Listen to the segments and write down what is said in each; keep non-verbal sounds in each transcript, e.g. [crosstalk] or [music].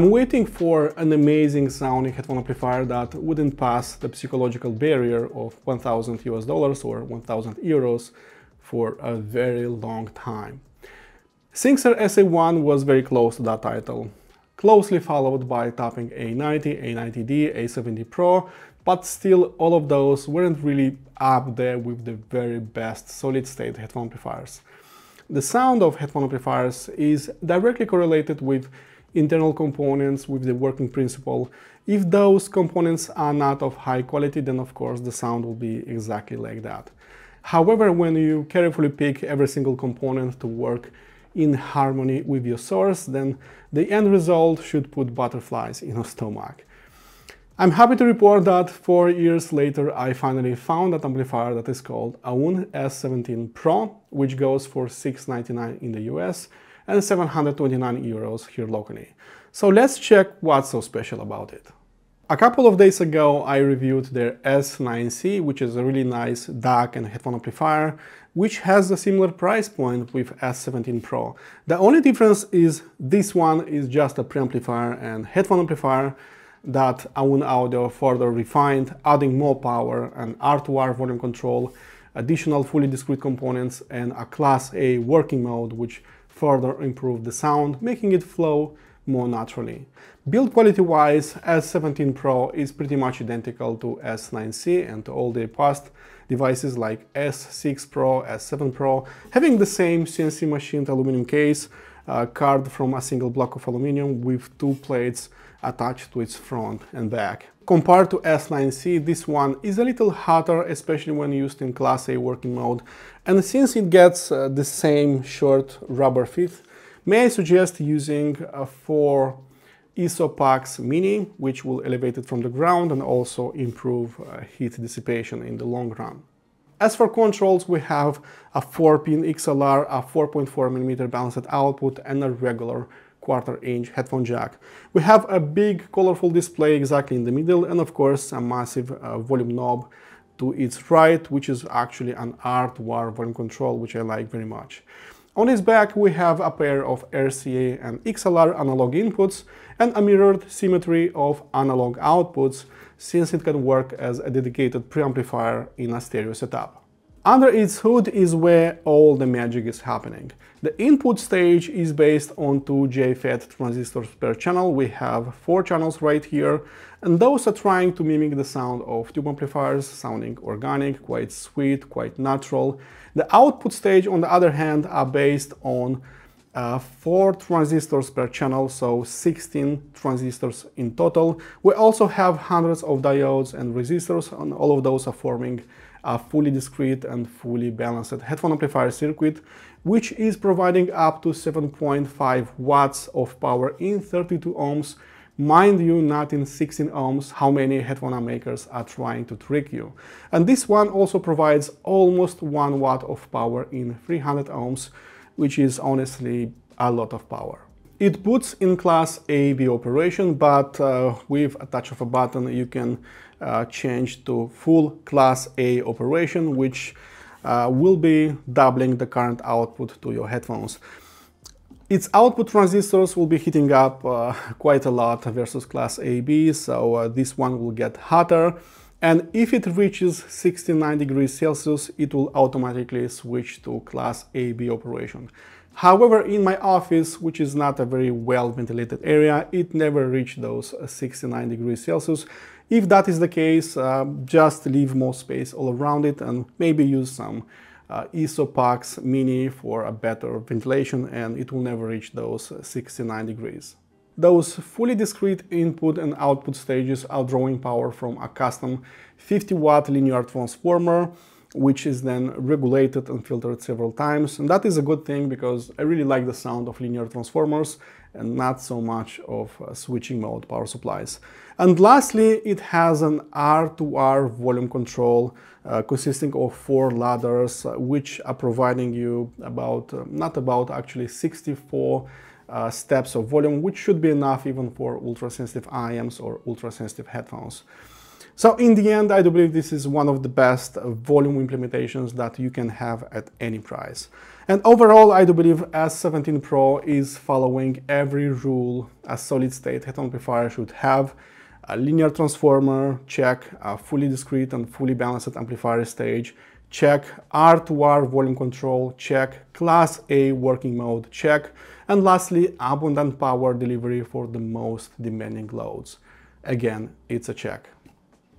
I'm waiting for an amazing sounding headphone amplifier that wouldn't pass the psychological barrier of 1000 US dollars or 1000 euros for a very long time. Singxer SA1 was very close to that title, closely followed by Topping A90, A90D, A70 Pro, but still all of those weren't really up there with the very best solid-state headphone amplifiers. The sound of headphone amplifiers is directly correlated with internal components with the working principle. If those components are not of high quality, then of course the sound will be exactly like that. However, when you carefully pick every single component to work in harmony with your source, then the end result should put butterflies in your stomach. I'm happy to report that four years later I finally found that amplifier that is called Aune S17 Pro, which goes for 699 in the US and 729 euros here locally. So let's check what's so special about it. A couple of days ago I reviewed their S9C, which is a really nice DAC and headphone amplifier, which has a similar price point with S17 Pro. The only difference is this one is just a preamplifier and headphone amplifier that Aune Audio further refined, adding more power and R2R volume control, additional fully discrete components, and a Class A working mode, which further improve the sound, making it flow more naturally. Build quality wise, S17 Pro is pretty much identical to S9C and to all the past devices like S6 Pro, S7 Pro, having the same CNC machined aluminum case, uh, carved from a single block of aluminum with two plates attached to its front and back. Compared to S9C, this one is a little hotter, especially when used in Class A working mode, and since it gets uh, the same short rubber fit, may I suggest using a 4 Isopax Mini, which will elevate it from the ground and also improve uh, heat dissipation in the long run. As for controls, we have a 4-pin XLR, a 4.4mm balanced output and a regular quarter inch headphone jack. We have a big colorful display exactly in the middle and of course a massive uh, volume knob to its right, which is actually an R2R volume control, which I like very much. On its back we have a pair of RCA and XLR analog inputs and a mirrored symmetry of analog outputs since it can work as a dedicated preamplifier in a stereo setup. Under its hood is where all the magic is happening. The input stage is based on two JFET transistors per channel. We have four channels right here, and those are trying to mimic the sound of tube amplifiers, sounding organic, quite sweet, quite natural. The output stage, on the other hand, are based on uh, 4 transistors per channel, so 16 transistors in total. We also have hundreds of diodes and resistors, and all of those are forming a fully discrete and fully balanced headphone amplifier circuit, which is providing up to 7.5 watts of power in 32 ohms. Mind you, not in 16 ohms, how many headphone makers are trying to trick you. And this one also provides almost 1 watt of power in 300 ohms, which is honestly a lot of power. It puts in class AB operation, but uh, with a touch of a button you can uh, change to full class A operation, which uh, will be doubling the current output to your headphones. Its output transistors will be heating up uh, [laughs] quite a lot versus class AB, so uh, this one will get hotter. And if it reaches 69 degrees Celsius, it will automatically switch to class AB operation. However, in my office, which is not a very well ventilated area, it never reached those 69 degrees Celsius. If that is the case, uh, just leave more space all around it and maybe use some uh, Isopax Mini for a better ventilation and it will never reach those 69 degrees. Those fully discrete input and output stages are drawing power from a custom 50 watt linear transformer which is then regulated and filtered several times. And that is a good thing because I really like the sound of linear transformers and not so much of uh, switching mode power supplies. And lastly, it has an R2R volume control uh, consisting of four ladders, uh, which are providing you about, uh, not about, actually 64 uh, steps of volume, which should be enough even for ultra-sensitive IEMs or ultra-sensitive headphones. So in the end, I do believe this is one of the best volume implementations that you can have at any price. And overall, I do believe S17 Pro is following every rule a solid-state head amplifier should have. A linear transformer, check. A fully discrete and fully balanced amplifier stage, check. R2R volume control, check. Class A working mode, check. And lastly, abundant power delivery for the most demanding loads. Again, it's a check.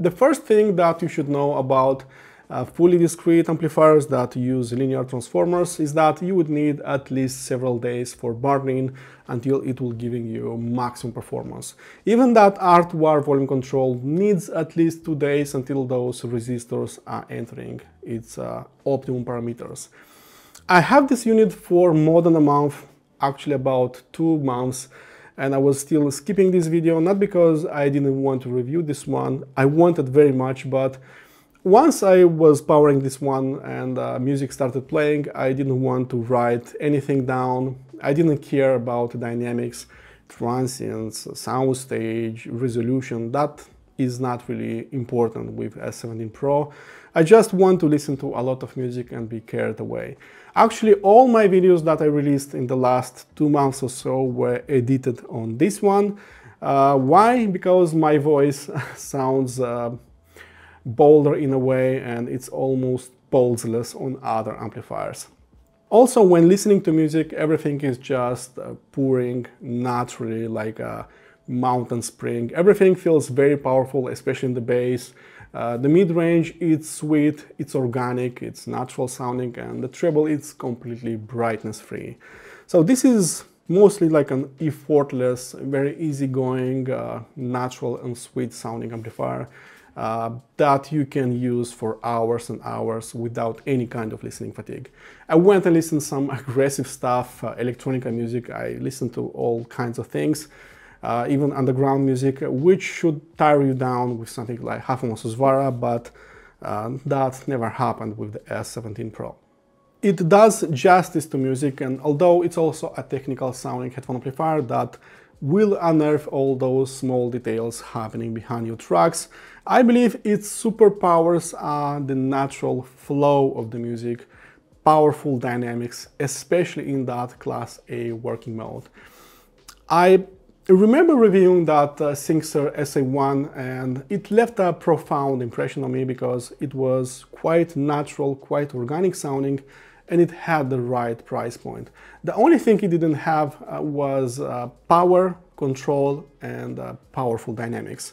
The first thing that you should know about uh, fully discrete amplifiers that use linear transformers is that you would need at least several days for burn-in until it will giving you maximum performance. Even that R2R volume control needs at least two days until those resistors are entering its uh, optimum parameters. I have this unit for more than a month, actually about two months, and I was still skipping this video, not because I didn't want to review this one, I wanted very much, but once I was powering this one and uh, music started playing, I didn't want to write anything down, I didn't care about dynamics, transients, soundstage, resolution, that is not really important with S17 Pro. I just want to listen to a lot of music and be carried away. Actually, all my videos that I released in the last two months or so were edited on this one. Uh, why? Because my voice [laughs] sounds uh, bolder in a way and it's almost pulseless on other amplifiers. Also, when listening to music, everything is just uh, pouring naturally like a mountain spring. Everything feels very powerful, especially in the bass. Uh, the mid-range, it's sweet, it's organic, it's natural sounding, and the treble, it's completely brightness-free. So this is mostly like an effortless, very easygoing, uh, natural and sweet sounding amplifier uh, that you can use for hours and hours without any kind of listening fatigue. I went and listened some [laughs] aggressive stuff, uh, electronica music, I listened to all kinds of things uh, even underground music, which should tire you down with something like HiFiMAN Susvara, but uh, that never happened with the S17 Pro. It does justice to music, and although it's also a technical sounding headphone amplifier that will unearth all those small details happening behind your tracks, I believe its superpowers are the natural flow of the music, powerful dynamics, especially in that Class A working mode. I I remember reviewing that uh, Singxer SA1 and it left a profound impression on me because it was quite natural, quite organic sounding and it had the right price point. The only thing it didn't have uh, was uh, power, control and uh, powerful dynamics.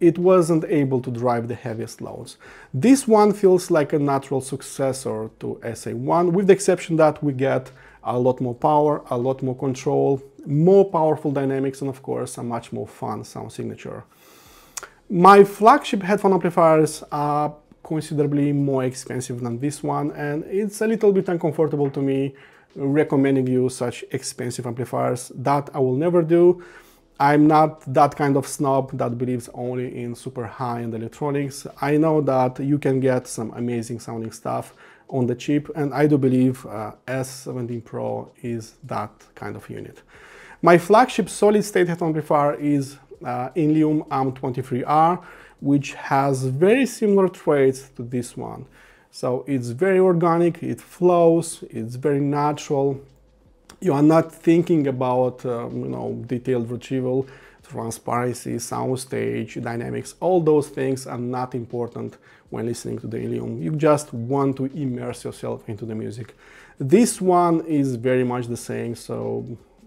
It wasn't able to drive the heaviest loads. This one feels like a natural successor to SA1 with the exception that we get a lot more power, a lot more control, more powerful dynamics, and of course a much more fun sound signature. My flagship headphone amplifiers are considerably more expensive than this one, and it's a little bit uncomfortable to me recommending you such expensive amplifiers. That I will never do. I'm not that kind of snob that believes only in super high-end electronics. I know that you can get some amazing sounding stuff on the chip and I do believe uh, S17 Pro is that kind of unit. My flagship solid state head amplifier is uh, Enleum AM23R which has very similar traits to this one. So it's very organic, it flows, it's very natural. You are not thinking about um, you know detailed retrieval transparency, soundstage, dynamics, all those things are not important when listening to the Enleum. You just want to immerse yourself into the music. This one is very much the same, so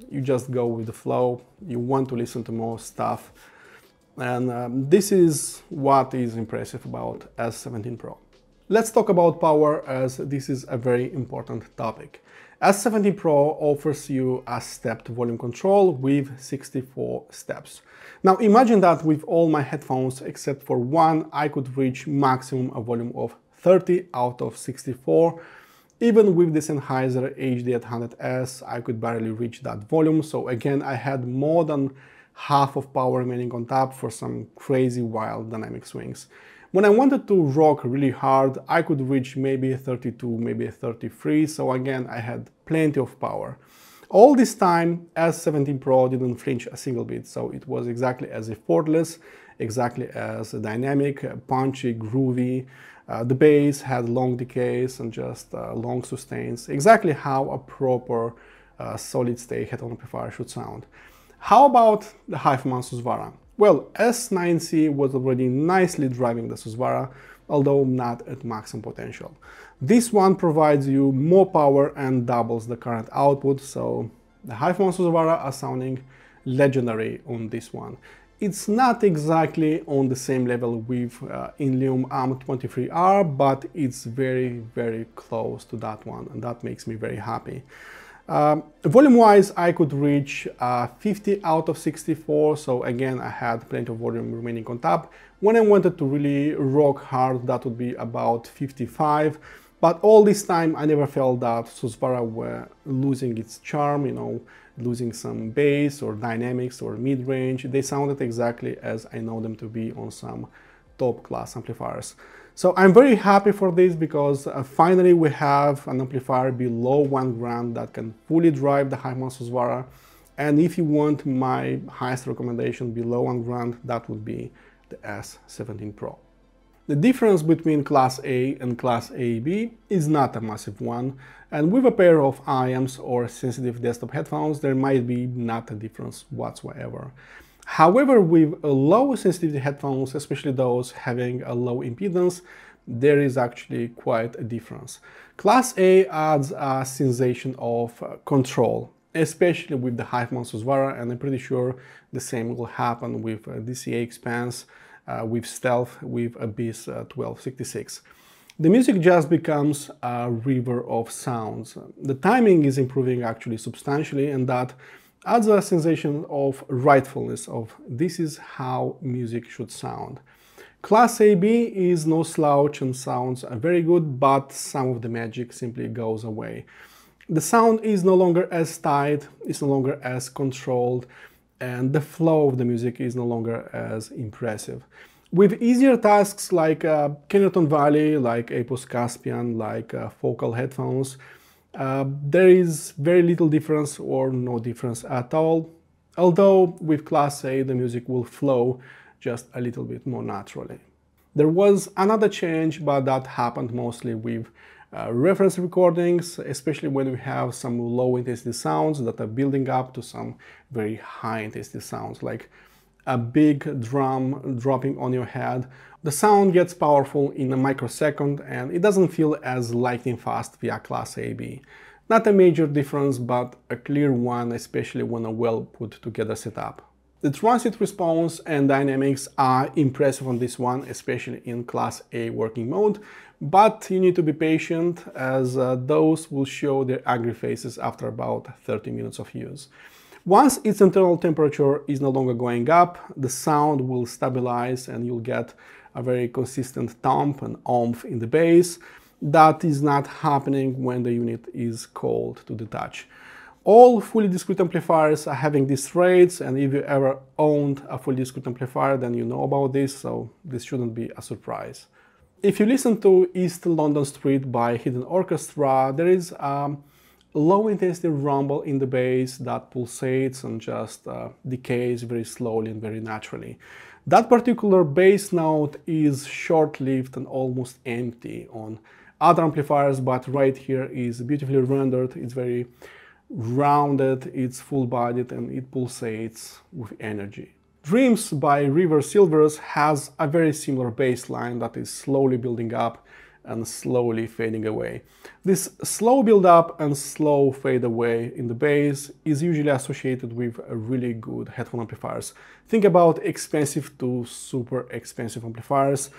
you just go with the flow. You want to listen to more stuff. And um, this is what is impressive about S17 Pro. Let's talk about power as this is a very important topic. S17 Pro offers you a stepped volume control with 64 steps. Now imagine that with all my headphones except for one, I could reach maximum a volume of 30 out of 64. Even with the Sennheiser HD800S, I could barely reach that volume. So again, I had more than half of power remaining on tap for some crazy wild dynamic swings. When I wanted to rock really hard, I could reach maybe 32, maybe 33. So again, I had plenty of power. All this time, S17 Pro didn't flinch a single bit, so it was exactly as effortless, exactly as dynamic, punchy, groovy. Uh, the bass had long decays and just uh, long sustains, exactly how a proper uh, solid-state headphone amplifier should sound. How about the HiFiMAN Susvara? Well, S9C was already nicely driving the Susvara, although not at maximum potential. This one provides you more power and doubles the current output, so the HiFiMAN Susvara are sounding legendary on this one. It's not exactly on the same level with uh, Enleum AM23R, but it's very, very close to that one, and that makes me very happy. Um, Volume-wise, I could reach uh, 50 out of 64, so again, I had plenty of volume remaining on tap. When I wanted to really rock hard, that would be about 55. But all this time, I never felt that Susvara were losing its charm, you know, losing some bass or dynamics or mid-range. They sounded exactly as I know them to be on some top class amplifiers. So I'm very happy for this because uh, finally we have an amplifier below one grand that can fully drive the HiFiMAN Susvara. And if you want my highest recommendation below one grand, that would be the S17 Pro. The difference between Class A and Class AB is not a massive one, and with a pair of IEMs or sensitive desktop headphones, there might be not a difference whatsoever. However, with low sensitivity headphones, especially those having a low impedance, there is actually quite a difference. Class A adds a sensation of control, especially with the HiFiMAN Susvara, and I'm pretty sure the same will happen with DCA Expanse, uh, with Stealth, with Abyss uh, 1266. The music just becomes a river of sounds. The timing is improving actually substantially and that adds a sensation of rightfulness of this is how music should sound. Class AB is no slouch and sounds very good, but some of the magic simply goes away. The sound is no longer as tight, it's no longer as controlled, and the flow of the music is no longer as impressive. With easier tasks like uh, Valley, like Apos Caspian, like uh, Focal headphones, uh, there is very little difference or no difference at all, although with Class A the music will flow just a little bit more naturally. There was another change, but that happened mostly with uh, reference recordings, especially when we have some low intensity sounds that are building up to some very high intensity sounds, like a big drum dropping on your head. The sound gets powerful in a microsecond and it doesn't feel as lightning fast via Class AB. Not a major difference, but a clear one, especially when a well put together setup. The transient response and dynamics are impressive on this one, especially in Class A working mode, but you need to be patient as uh, those will show their ugly faces after about 30 minutes of use. Once its internal temperature is no longer going up, the sound will stabilize and you'll get a very consistent thump and oomph in the bass. That is not happening when the unit is cold to the touch. All fully discrete amplifiers are having these rates and if you ever owned a fully discrete amplifier then you know about this, so this shouldn't be a surprise. If you listen to East London Street by Hidden Orchestra, there is a low intensity rumble in the bass that pulsates and just uh, decays very slowly and very naturally. That particular bass note is short-lived and almost empty on other amplifiers, but right here is beautifully rendered, it's very rounded, it's full-bodied and it pulsates with energy. Dreams by River Silvers has a very similar bass line that is slowly building up and slowly fading away. This slow build up and slow fade away in the bass is usually associated with really good headphone amplifiers. Think about expensive to super expensive amplifiers.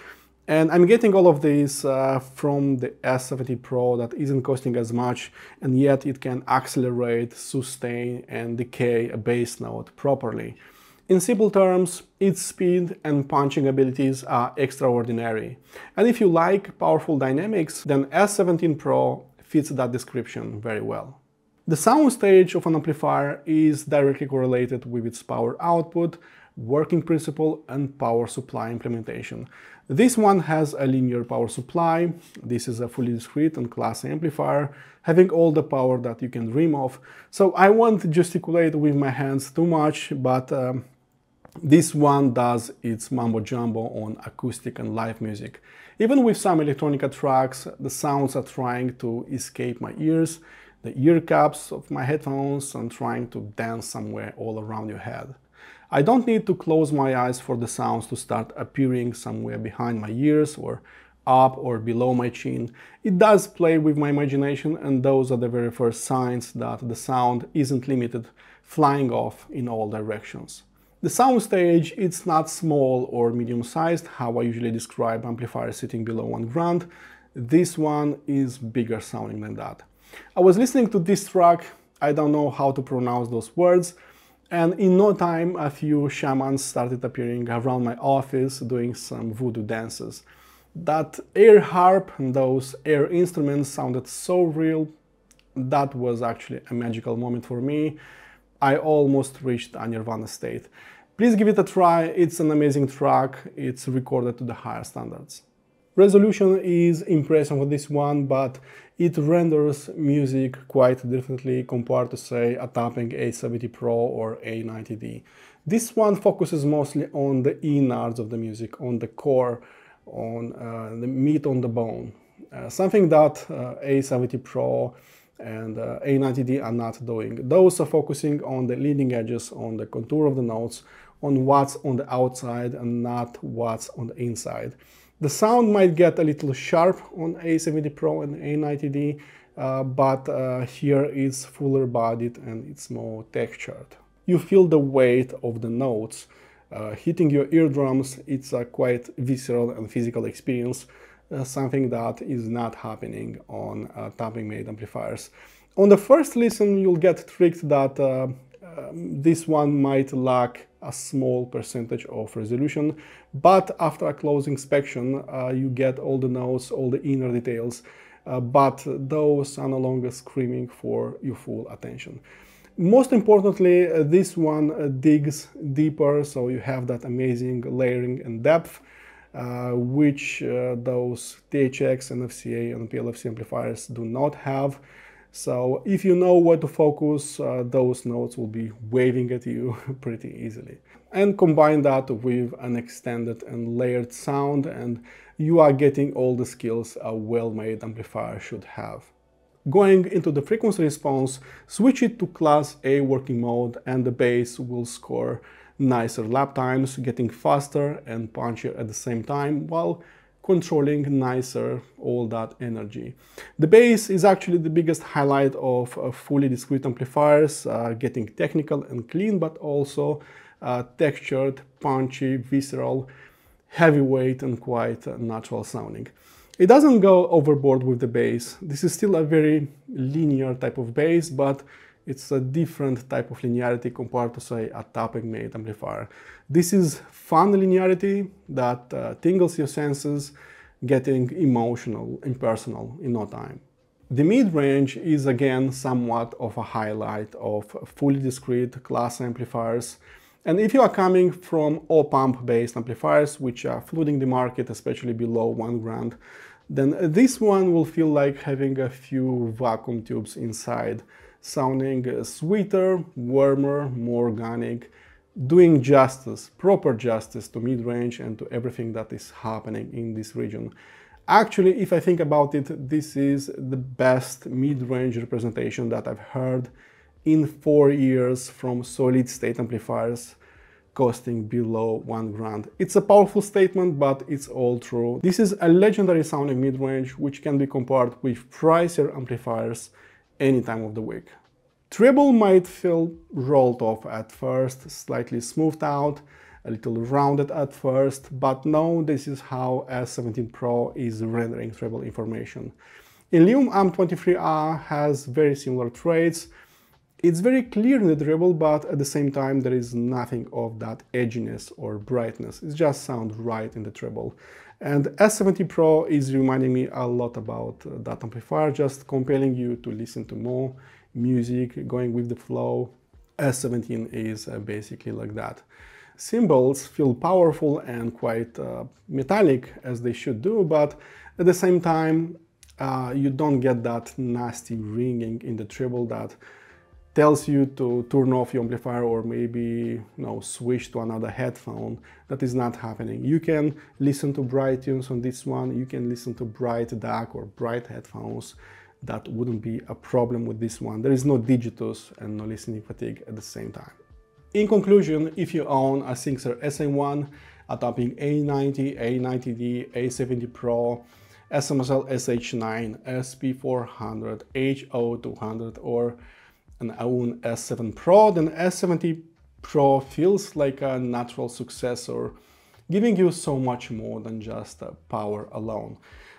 And I'm getting all of these uh, from the S17 Pro that isn't costing as much and yet it can accelerate, sustain and decay a bass note properly. In simple terms, its speed and punching abilities are extraordinary. And if you like powerful dynamics, then S17 Pro fits that description very well. The sound stage of an amplifier is directly correlated with its power output, working principle and power supply implementation. This one has a linear power supply. This is a fully discrete and class amplifier, having all the power that you can dream of. So I won't gesticulate with my hands too much, but um, this one does its mambo jumbo on acoustic and live music. Even with some electronica tracks, the sounds are trying to escape my ears, the ear caps of my headphones, and trying to dance somewhere all around your head. I don't need to close my eyes for the sounds to start appearing somewhere behind my ears or up or below my chin. It does play with my imagination and those are the very first signs that the sound isn't limited, flying off in all directions. The soundstage, it's not small or medium-sized, how I usually describe amplifiers sitting below one grand. This one is bigger sounding than that. I was listening to this track, I don't know how to pronounce those words, and in no time, a few shamans started appearing around my office doing some voodoo dances. That air harp and those air instruments sounded so real. That was actually a magical moment for me. I almost reached a nirvana state. Please give it a try, it's an amazing track, it's recorded to the higher standards. Resolution is impressive on this one, but it renders music quite differently compared to say a Topping A70 Pro or A90D. This one focuses mostly on the innards of the music, on the core, on uh, the meat on the bone. Uh, something that uh, A70 Pro and uh, A90D are not doing. Those are focusing on the leading edges, on the contour of the notes, on what's on the outside and not what's on the inside. The sound might get a little sharp on A70 Pro and A90D, uh, but uh, here it's fuller bodied and it's more textured. You feel the weight of the notes uh, hitting your eardrums. It's a quite visceral and physical experience, something that is not happening on uh, Topping made amplifiers. On the first listen, you'll get tricked that uh, um, this one might lack a small percentage of resolution, but after a close inspection, uh, you get all the notes, all the inner details, uh, but those are no longer screaming for your full attention. Most importantly, uh, this one uh, digs deeper, so you have that amazing layering and depth, uh, which uh, those THX, NFCA, and PLFC amplifiers do not have. So if you know where to focus, uh, those notes will be waving at you [laughs] pretty easily. And combine that with an extended and layered sound and you are getting all the skills a well-made amplifier should have. Going into the frequency response, switch it to class A working mode and the bass will score nicer lap times, getting faster and punchier at the same time, while controlling nicer all that energy. The bass is actually the biggest highlight of uh, fully discrete amplifiers, uh, getting technical and clean, but also uh, textured, punchy, visceral, heavyweight and quite uh, natural sounding. It doesn't go overboard with the bass. This is still a very linear type of bass, but it's a different type of linearity compared to say a Topping made amplifier. This is fun linearity that uh, tingles your senses, getting emotional, impersonal in no time. The mid-range is again somewhat of a highlight of fully discrete class amplifiers. And if you are coming from op-amp based amplifiers, which are flooding the market, especially below one grand, then this one will feel like having a few vacuum tubes inside sounding sweeter, warmer, more organic, doing justice, proper justice to mid-range and to everything that is happening in this region. Actually, if I think about it, this is the best mid-range representation that I've heard in four years from solid state amplifiers costing below one grand. It's a powerful statement, but it's all true. This is a legendary sounding mid-range, which can be compared with pricier amplifiers any time of the week. Treble might feel rolled off at first, slightly smoothed out, a little rounded at first, but no, this is how S17 Pro is rendering treble information. Enleum AMP23R has very similar traits. It's very clear in the treble, but at the same time there is nothing of that edginess or brightness. It just sounds right in the treble. And S17 Pro is reminding me a lot about uh, that amplifier, just compelling you to listen to more music, going with the flow. S17 is uh, basically like that. Cymbals feel powerful and quite uh, metallic as they should do, but at the same time, uh, you don't get that nasty ringing in the treble that tells you to turn off your amplifier or maybe you know switch to another headphone. That is not happening. You can listen to bright tunes on this one. You can listen to bright DAC or bright headphones. That wouldn't be a problem with this one. There is no digitus and no listening fatigue at the same time. In conclusion if you own a Singxer SM1 a topping A90 A90D A70 Pro SMSL SH9 SP400 HO200 or an Aune S7 Pro, then S17 Pro feels like a natural successor, giving you so much more than just power alone.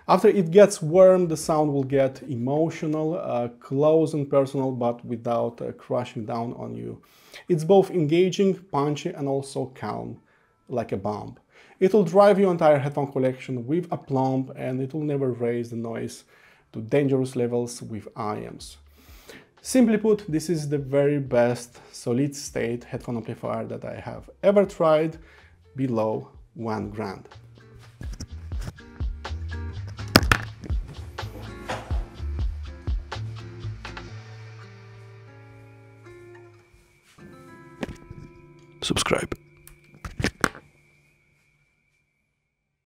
After it gets warm, the sound will get emotional, uh, close and personal, but without uh, crashing down on you. It's both engaging, punchy, and also calm, like a bomb. It will drive your entire headphone collection with aplomb, and it will never raise the noise to dangerous levels with IEMs. Simply put, this is the very best solid state headphone amplifier that I have ever tried below one grand.